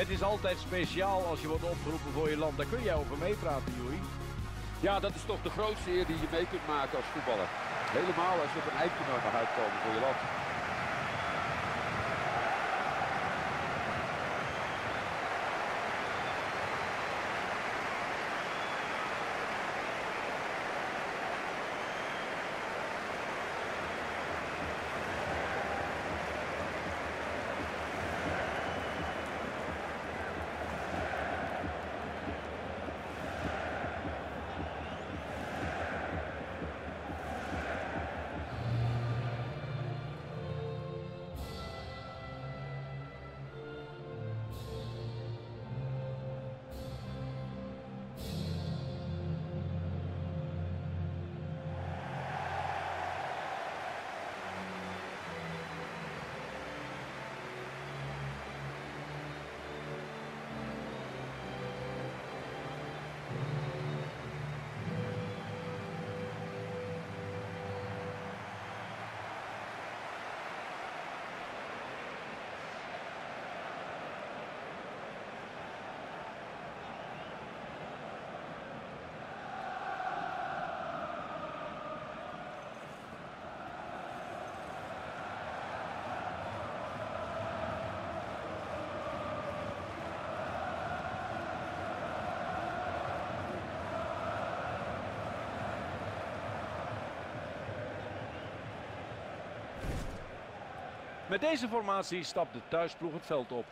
Het is altijd speciaal als je wordt opgeroepen voor je land. Daar kun jij over meepraten, Joey. Ja, dat is toch de grootste eer die je mee kunt maken als voetballer. Helemaal als je op een eindtoernooi mag uitkomen voor je land. Met deze formatie stapt de thuisploeg het veld op.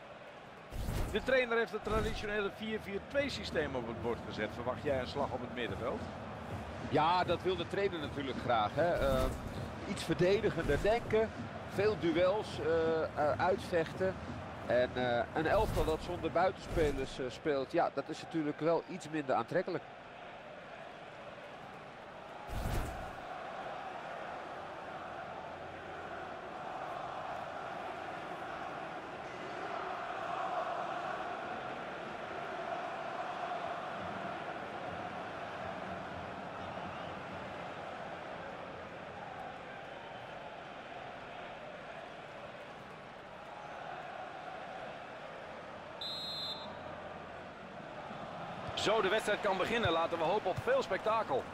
De trainer heeft het traditionele 4-4-2 systeem op het bord gezet. Verwacht jij een slag op het middenveld? Ja, dat wil de trainer natuurlijk graag. Hè. Uh, iets verdedigender denken. Veel duels uh, uitvechten. En een elftal dat zonder buitenspelers speelt, ja, dat is natuurlijk wel iets minder aantrekkelijk. Zo de wedstrijd kan beginnen, laten we hopen op veel spektakel.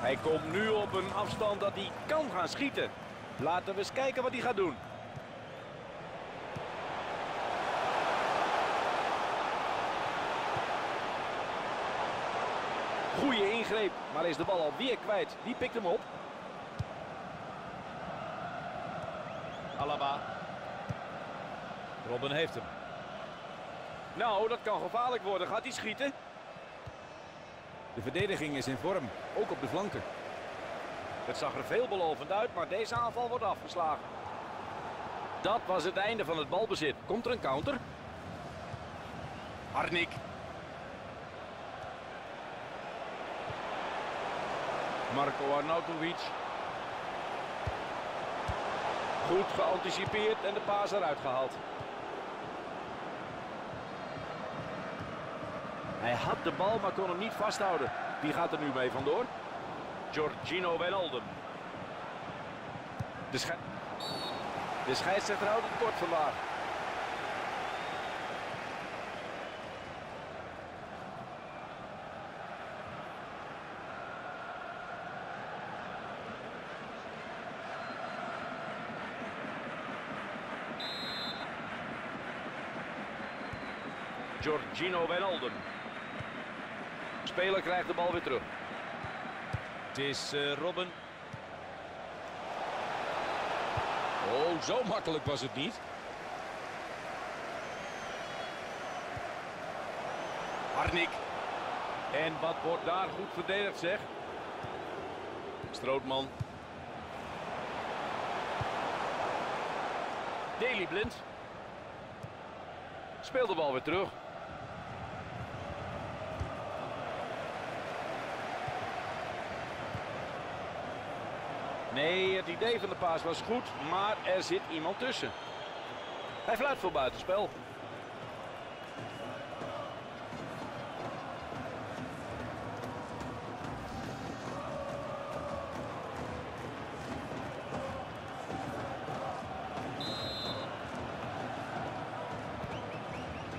Hij komt nu op een afstand dat hij kan gaan schieten. Laten we eens kijken wat hij gaat doen. Goeie ingreep, maar is de bal alweer kwijt. Die pikt hem op. Alaba. Robben heeft hem. Nou, dat kan gevaarlijk worden. Gaat hij schieten? De verdediging is in vorm, ook op de flanken. Het zag er veelbelovend uit, maar deze aanval wordt afgeslagen. Dat was het einde van het balbezit. Komt er een counter? Harnik. Marco Arnautovic. Goed geanticipeerd en de paas eruit gehaald. Hij had de bal, maar kon hem niet vasthouden. Wie gaat er nu mee vandoor? Giorgino Wijnaldum. De, sche de scheidsrechter houdt het kort vandaag. Giorgino Wijnaldum. Speler krijgt de bal weer terug. Het is uh, Robben. Oh, zo makkelijk was het niet. Harnik. En wat wordt daar goed verdedigd, zeg. Strootman. Daily Blind. Speelt de bal weer terug. Nee, het idee van de paas was goed, maar er zit iemand tussen. Hij fluit voor buitenspel.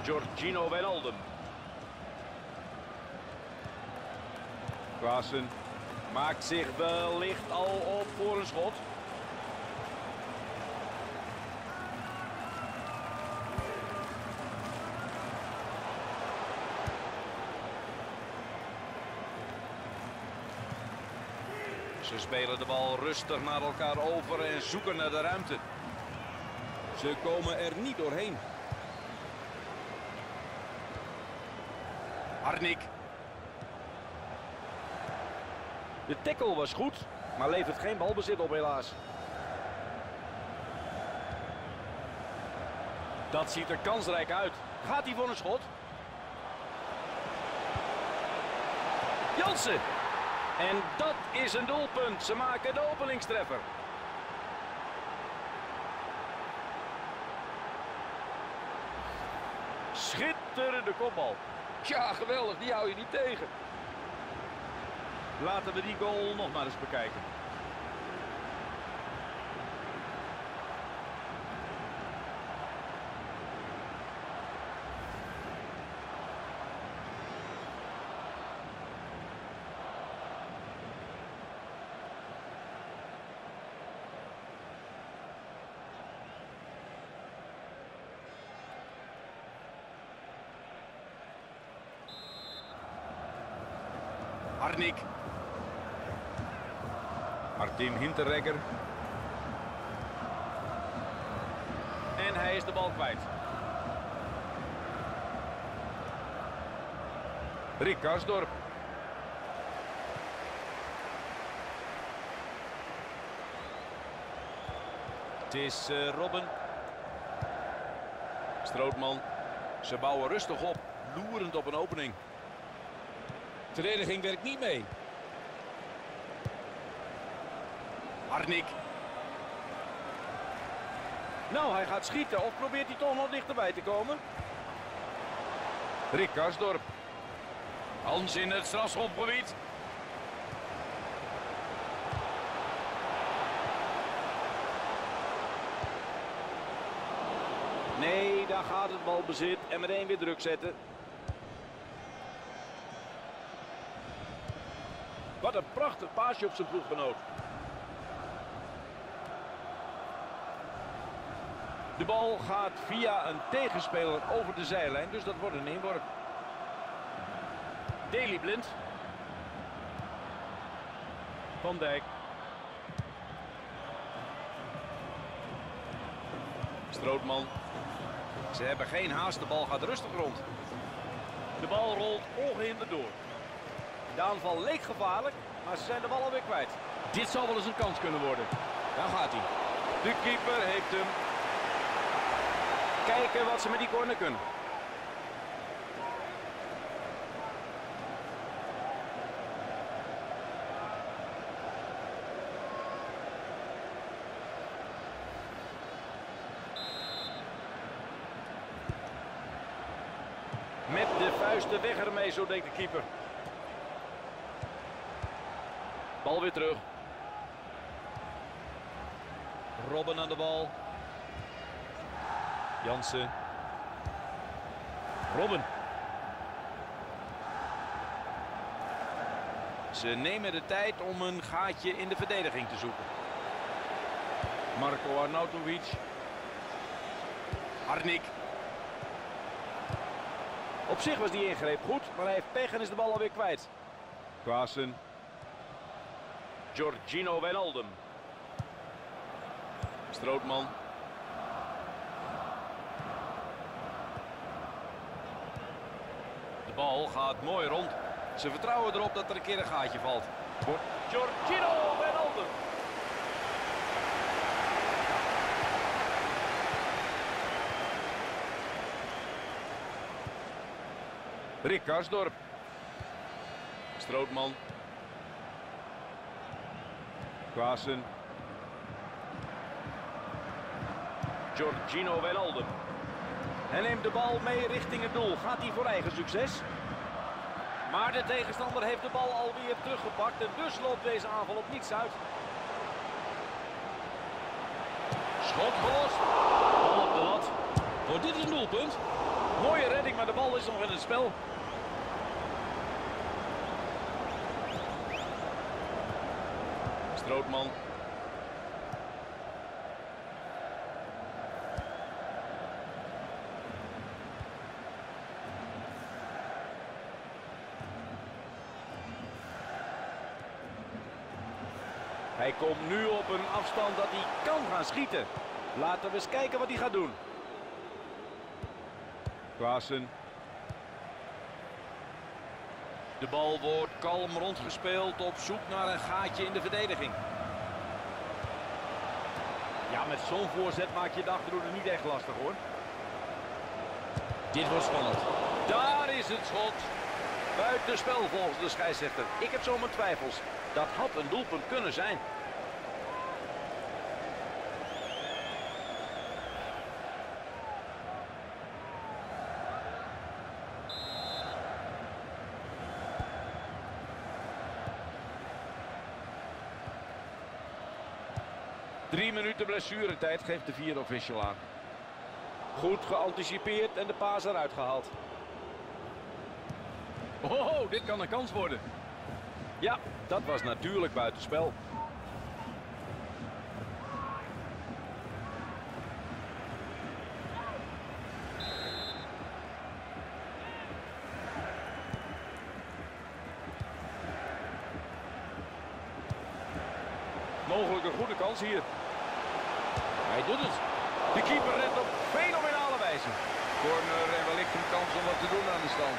Giorgino Wijnaldum. Klaassen maakt zich wellicht al op voor een schot. Ze spelen de bal rustig naar elkaar over en zoeken naar de ruimte. Ze komen er niet doorheen. Arnik. De tackle was goed, maar levert geen balbezit op helaas. Dat ziet er kansrijk uit. Gaat hij voor een schot? Jansen. En dat is een doelpunt. Ze maken de openingstreffer. Schitterende kopbal. Ja, geweldig. Die hou je niet tegen. Laten we die goal nog maar eens bekijken. Arnik. Martin Hinterregger. En hij is de bal kwijt. Rick Karsdorp. Het is uh, Robben. Strootman. Ze bouwen rustig op, loerend op een opening. De verdediging werkt niet mee. Arnik. Nou, hij gaat schieten of probeert hij toch nog dichterbij te komen? Rick Karsdorp. Hans in het strafschopgebied. Nee, daar gaat het balbezit en meteen weer druk zetten. Wat een prachtig paasje op zijn ploeggenoot. De bal gaat via een tegenspeler over de zijlijn, dus dat wordt een inworp. Daily Blind. Van Dijk. Strootman. Ze hebben geen haast, de bal gaat rustig rond. De bal rolt ongehinderd door. De aanval leek gevaarlijk, maar ze zijn de bal alweer kwijt. Dit zal wel eens een kans kunnen worden. Daar gaat hij. De keeper heeft hem. Kijken wat ze met die corner kunnen. Met de vuisten weg ermee, zo denkt de keeper. Bal weer terug. Robben aan de bal. Jansen. Robben. Ze nemen de tijd om een gaatje in de verdediging te zoeken. Marco Arnautovic. Arnik. Op zich was die ingreep goed, maar hij heeft pech en is de bal alweer kwijt. Klaassen. Giorgino Wijnaldum. Strootman. De bal gaat mooi rond. Ze vertrouwen erop dat er een keer een gaatje valt. Giorgino Wijnaldum. Rick Karsdorp. Strootman. Klaassen. Giorgino Wijnaldum. Hij neemt de bal mee richting het doel. Gaat hij voor eigen succes? Maar de tegenstander heeft de bal alweer teruggepakt. En dus loopt deze aanval op niets uit. Schot gelost. Bal op de lat. Wordt dit een doelpunt? Mooie redding, maar de bal is nog in het spel. Strootman. Hij komt nu op een afstand dat hij kan gaan schieten. Laten we eens kijken wat hij gaat doen. Klaassen. De bal wordt kalm rondgespeeld op zoek naar een gaatje in de verdediging. Ja, met zo'n voorzet maak je de achterhoede niet echt lastig hoor. Dit wordt spannend. Daar is het schot. Buitenspel volgens de scheidsrechter. Ik heb zo mijn twijfels. Dat had een doelpunt kunnen zijn. Drie minuten blessuretijd geeft de vierde official aan. Goed geanticipeerd en de paas eruit gehaald. Oh, dit kan een kans worden. Ja, dat was natuurlijk buitenspel. Mogelijk een goede kans hier. Hij doet het. De keeper rent op fenomenale wijze. Corner en wellicht een kans om wat te doen aan de stand.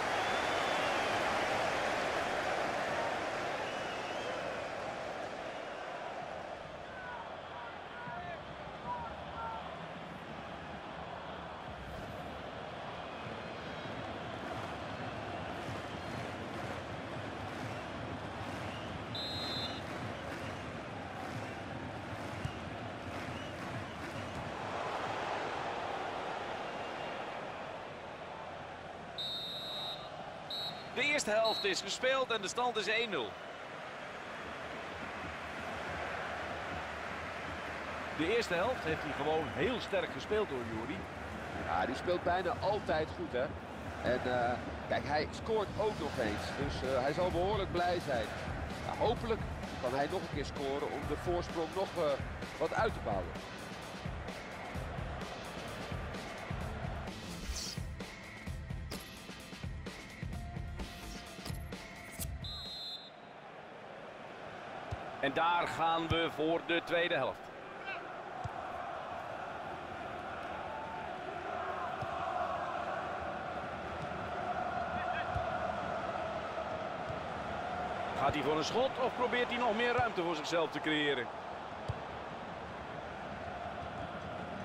De eerste helft is gespeeld en de stand is 1-0. De eerste helft heeft hij gewoon heel sterk gespeeld door Jury. Ja, die speelt bijna altijd goed, hè. En eh, kijk, hij scoort ook nog eens. Dus eh, hij zal behoorlijk blij zijn. Ja, hopelijk kan hij nog een keer scoren om de voorsprong nog eh, wat uit te bouwen. Daar gaan we voor de tweede helft. Gaat hij voor een schot of probeert hij nog meer ruimte voor zichzelf te creëren?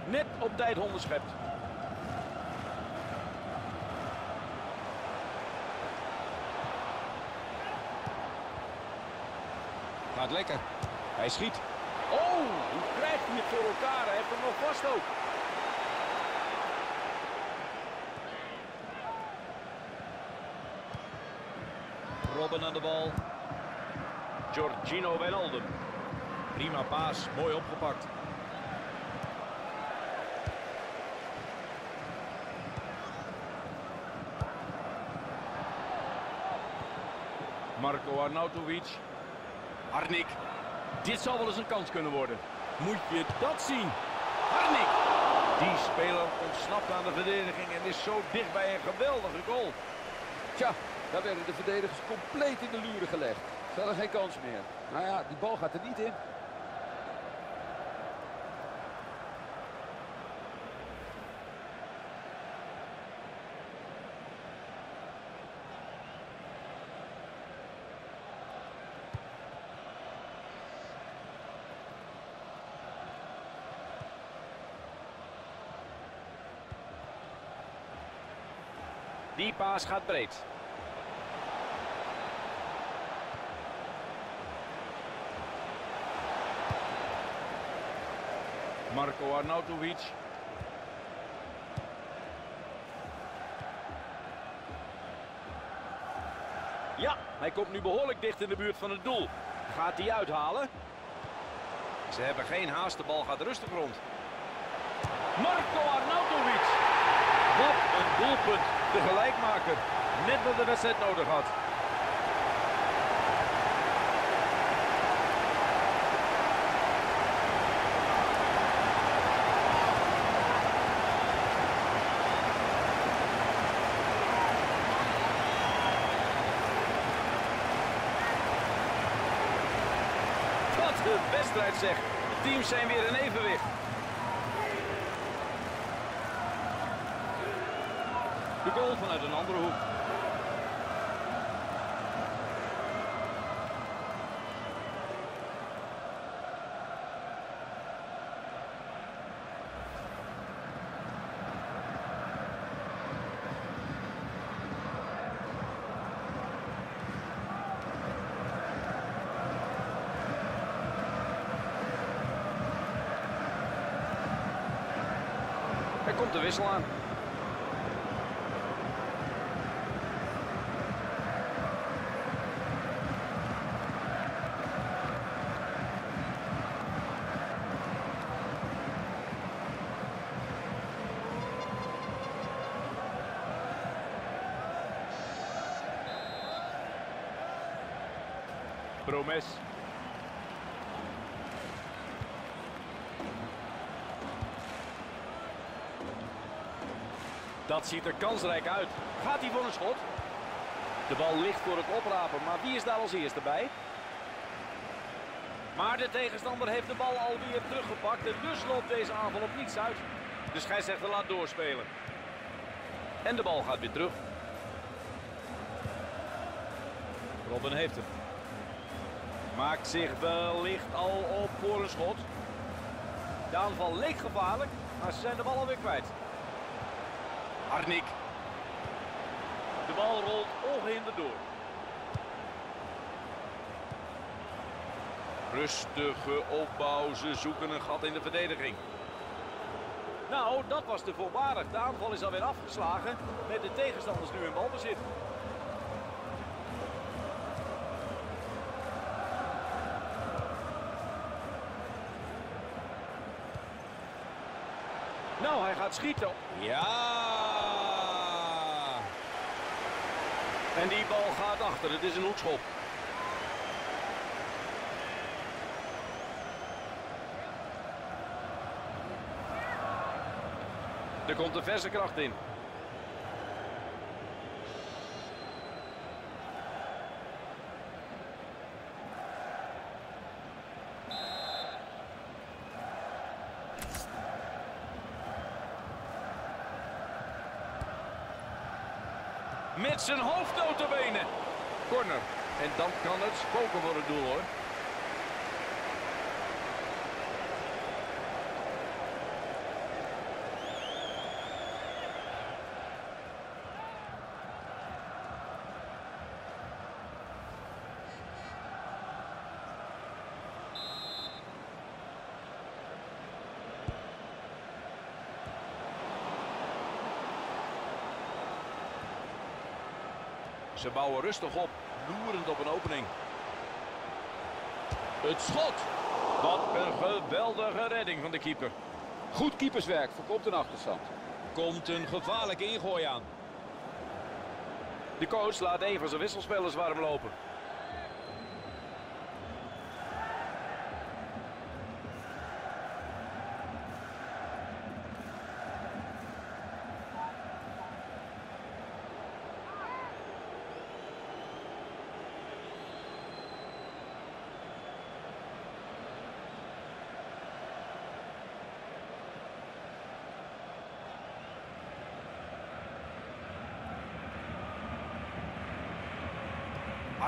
Net op tijd onderschept. Gaat lekker. Hij schiet. Oh, hoe krijgt hij het voor elkaar? Hij heeft hem nog vast ook. Robben aan de bal. Giorgino Wijnaldum. Prima paas, mooi opgepakt. Marco Arnautovic. Harnik. Dit zal wel eens een kans kunnen worden. Moet je dat zien. Harnik. Die speler ontsnapt aan de verdediging en is zo dicht bij een geweldige goal. Tja, daar werden de verdedigers compleet in de luren gelegd. Hadden geen kans meer. Nou ja, die bal gaat er niet in. Die paas gaat breed. Marco Arnautovic. Ja, hij komt nu behoorlijk dicht in de buurt van het doel. Gaat hij uithalen? Ze hebben geen haast, de bal gaat rustig rond. Marco Arnautovic. Wat een doelpunt. De gelijkmaker. Net wat de wedstrijd nodig had. Wat een wedstrijd zeg. De teams zijn weer in evenwicht. Goal vanuit een andere hoek. Komt de wissel aan. Dat ziet er kansrijk uit. Gaat hij voor een schot? De bal ligt voor het oprapen, maar wie is daar als eerste bij? Maar de tegenstander heeft de bal alweer teruggepakt en dus loopt deze aanval op niets uit. De scheidsrechter laat doorspelen. En de bal gaat weer terug. Robin heeft hem. Maakt zich wellicht al op voor een schot. De aanval leek gevaarlijk, maar ze zijn de bal alweer kwijt. Harnik. De bal rolt ongehinderd door. Rustige opbouw, ze zoeken een gat in de verdediging. Nou, dat was te voorbarig. De aanval is alweer afgeslagen met de tegenstanders nu in balbezit. Nou, hij gaat schieten. Ja! En die bal gaat achter. Het is een hoekschop. Er komt de verse kracht in. Met zijn hoofd notabene. Corner. En dan kan het spoken voor het doel hoor. Ze bouwen rustig op, loerend op een opening. Het schot. Wat een geweldige redding van de keeper. Goed keeperswerk, voorkomt een achterstand. Komt een gevaarlijke ingooi aan. De coach laat even zijn wisselspelers warm lopen.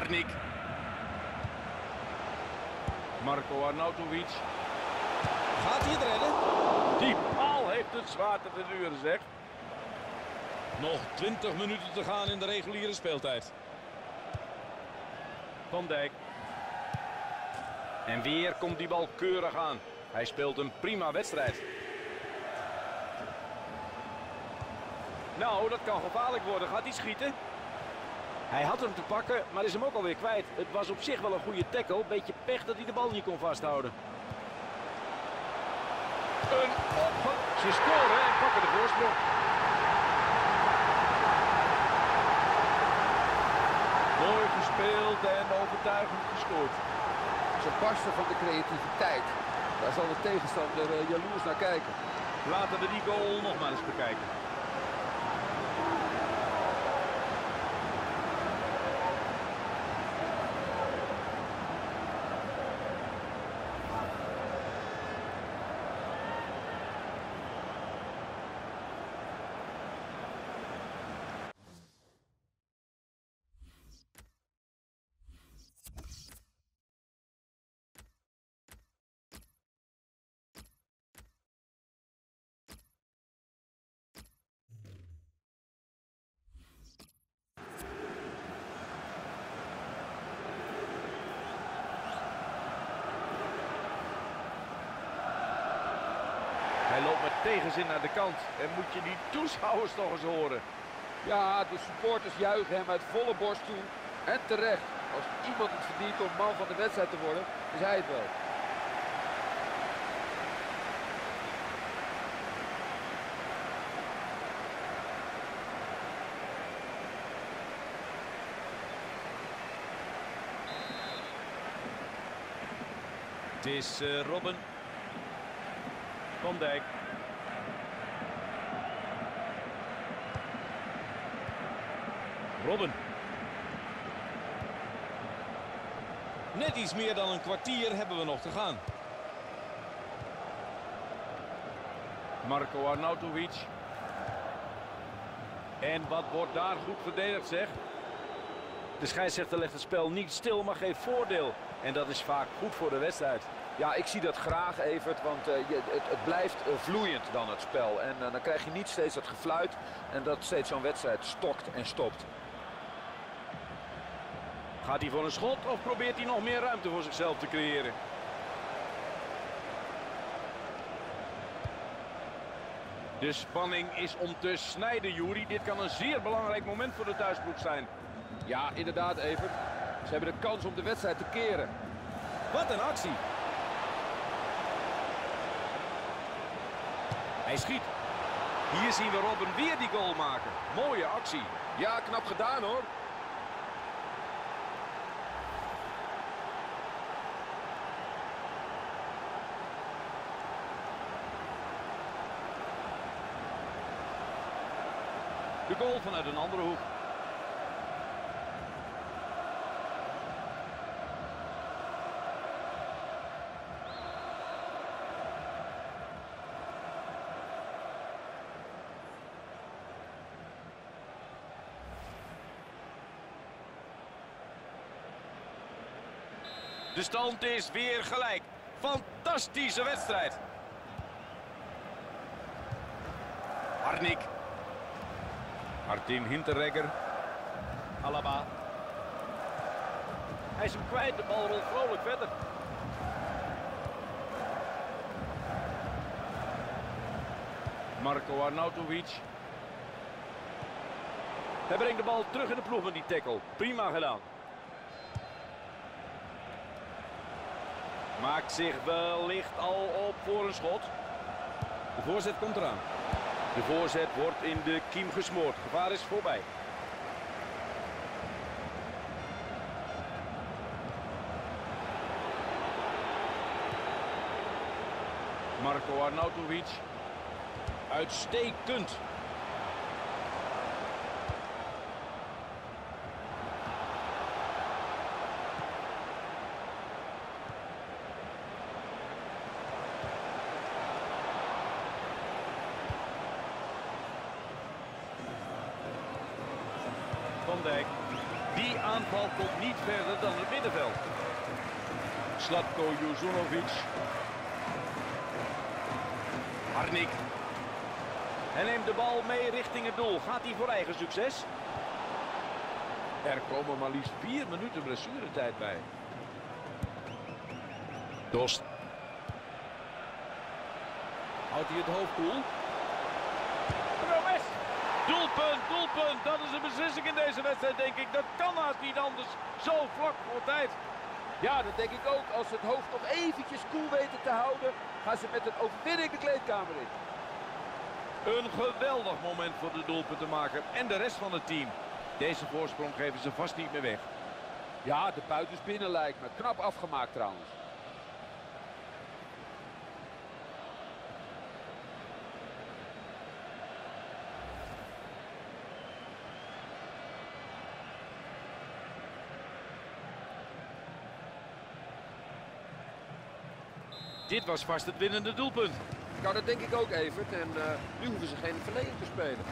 Arnik. Marco Arnautovic. Gaat hij het redden? Die paal heeft het zwaar te verduren, zeg. Nog 20 minuten te gaan in de reguliere speeltijd. Van Dijk. En weer komt die bal keurig aan. Hij speelt een prima wedstrijd. Nou, dat kan gevaarlijk worden. Gaat hij schieten? Hij had hem te pakken, maar is hem ook alweer kwijt. Het was op zich wel een goede tackle. Beetje pech dat hij de bal niet kon vasthouden. Een op. Ze scoren en pakken de voorsprong. Mooi gespeeld en overtuigend gescoord. Ze barsten van de creativiteit. Daar zal de tegenstander eh, jaloers naar kijken. Laten we die goal nog maar eens bekijken. Tegenzin naar de kant. En moet je die toeschouwers toch eens horen. Ja, de supporters juichen hem uit volle borst toe. En terecht. Als iemand het verdient om man van de wedstrijd te worden, is hij het wel. Het is uh, Robben. Van Dijk. Robben. Net iets meer dan een kwartier hebben we nog te gaan. Marco Arnautovic. En wat wordt daar goed verdedigd zeg. De scheidsrechter legt het spel niet stil, maar geeft voordeel. En dat is vaak goed voor de wedstrijd. Ja, ik zie dat graag, Evert, want je, het, het, blijft uh, vloeiend dan het spel. En uh, dan krijg je niet steeds dat gefluit en dat steeds zo'n wedstrijd stokt en stopt. Gaat hij voor een schot of probeert hij nog meer ruimte voor zichzelf te creëren? De spanning is om te snijden, Jury. Dit kan een zeer belangrijk moment voor de thuisploeg zijn. Ja, inderdaad, Evert. Ze hebben de kans om de wedstrijd te keren. Wat een actie. Hij schiet. Hier zien we Robben weer die goal maken. Mooie actie. Ja, knap gedaan hoor. De goal vanuit een andere hoek. De stand is weer gelijk. Fantastische wedstrijd. Harnik. Martin Hinterregger. Alaba. Hij is hem kwijt. De bal rolt vrolijk verder. Marco Arnautovic. Hij brengt de bal terug in de ploeg met die tackle. Prima gedaan. Maakt zich wellicht al op voor een schot. De voorzet komt eraan. De voorzet wordt in de kiem gesmoord. Gevaar is voorbij. Marco Arnautovic. Uitstekend. Die aanval komt niet verder dan het middenveld. Slatko Juzunovic. Harnik. Hij neemt de bal mee richting het doel. Gaat hij voor eigen succes? Er komen maar liefst vier minuten blessuretijd bij. Dost. Houdt hij het hoofd koel? Promes! Doelpunt, doelpunt. Dat is een beslissing in deze wedstrijd, denk ik. Dat kan haast niet anders. Zo vlak voor tijd. Ja, dat denk ik ook. Als ze het hoofd nog eventjes koel weten te houden, gaan ze met een overwinning de kleedkamer in. Een geweldig moment voor de doelpuntenmaker en de rest van het team. Deze voorsprong geven ze vast niet meer weg. Ja, de buiten is binnen lijkt me. Knap afgemaakt trouwens. Dit was vast het winnende doelpunt. Ja, dat denk ik ook, Evert. En eh, nu hoeven ze geen verleden te spelen.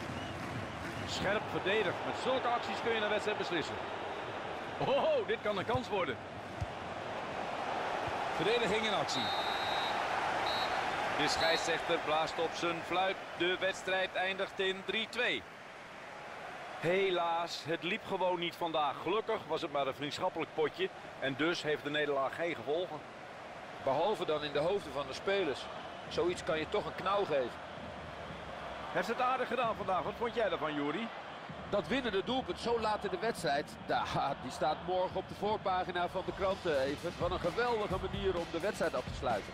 Scherp verdedigd. Met zulke acties kun je een wedstrijd beslissen. Oh, dit kan een kans worden. Verdediging in actie. De scheidsrechter blaast op zijn fluit. De wedstrijd eindigt in 3-2. Helaas, het liep gewoon niet vandaag. Gelukkig was het maar een vriendschappelijk potje. En dus heeft de nederlaag geen gevolgen. Behalve dan in de hoofden van de spelers. Zoiets kan je toch een knauw geven. Heeft het aardig gedaan vandaag. Wat vond jij ervan, Juri? Dat winnende doelpunt zo laat in de wedstrijd, daar, die staat morgen op de voorpagina van de kranten, Evert. Wat een geweldige manier om de wedstrijd af te sluiten.